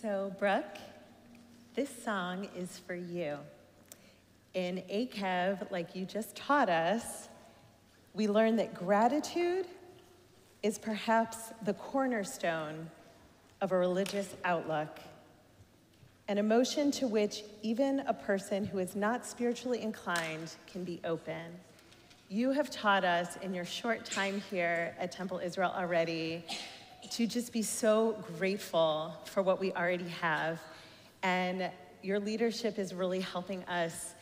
So, Brooke, this song is for you. In ACAV, like you just taught us, we learned that gratitude is perhaps the cornerstone of a religious outlook, an emotion to which even a person who is not spiritually inclined can be open. You have taught us in your short time here at Temple Israel already to just be so grateful for what we already have. And your leadership is really helping us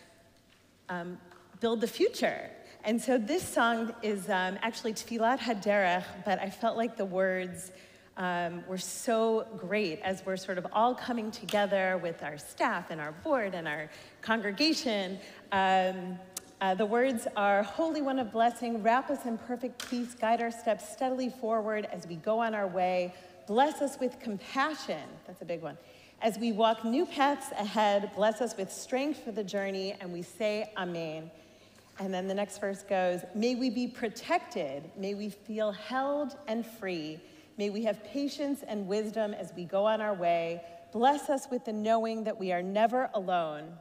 um, build the future. And so this song is um, actually Tfilat Haderech, but I felt like the words um, were so great as we're sort of all coming together with our staff and our board and our congregation. Um, uh, the words are Holy One of Blessing, wrap us in perfect peace, guide our steps steadily forward as we go on our way. Bless us with compassion. That's a big one. As we walk new paths ahead, bless us with strength for the journey, and we say Amen. And then the next verse goes May we be protected, may we feel held and free, may we have patience and wisdom as we go on our way. Bless us with the knowing that we are never alone.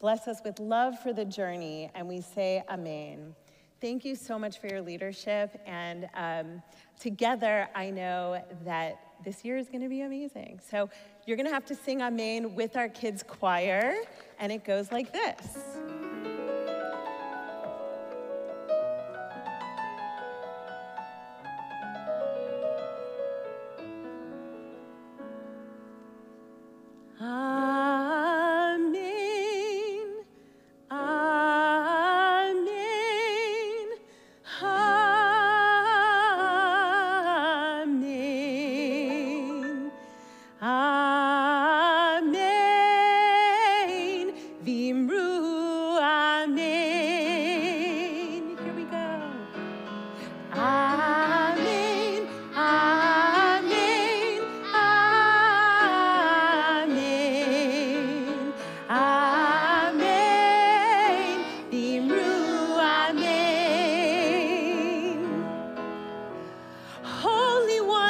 Bless us with love for the journey, and we say Amen. Thank you so much for your leadership. And um, together, I know that this year is going to be amazing. So you're going to have to sing Amen with our kids' choir, and it goes like this.